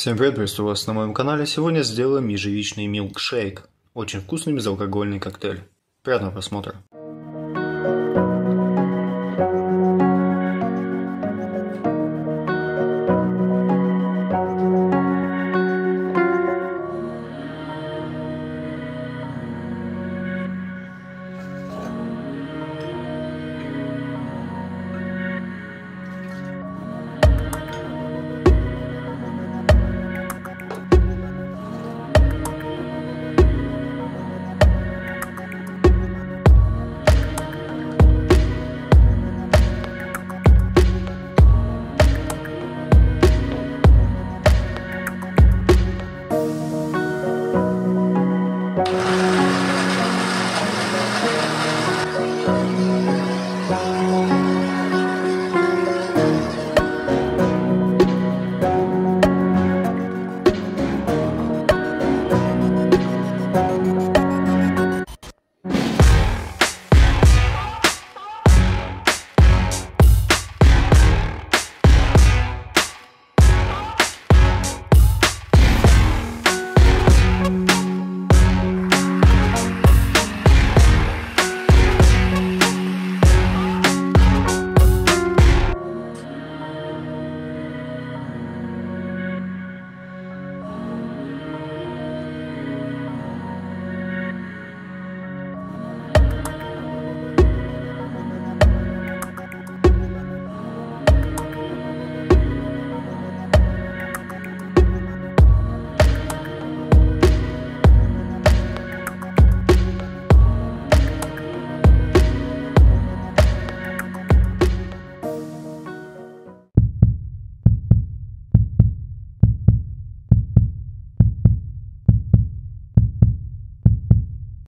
Всем привет, приветствую вас на моем канале. Сегодня сделаем ежевичный милкшейк. Очень вкусный безалкогольный коктейль. Приятного просмотра.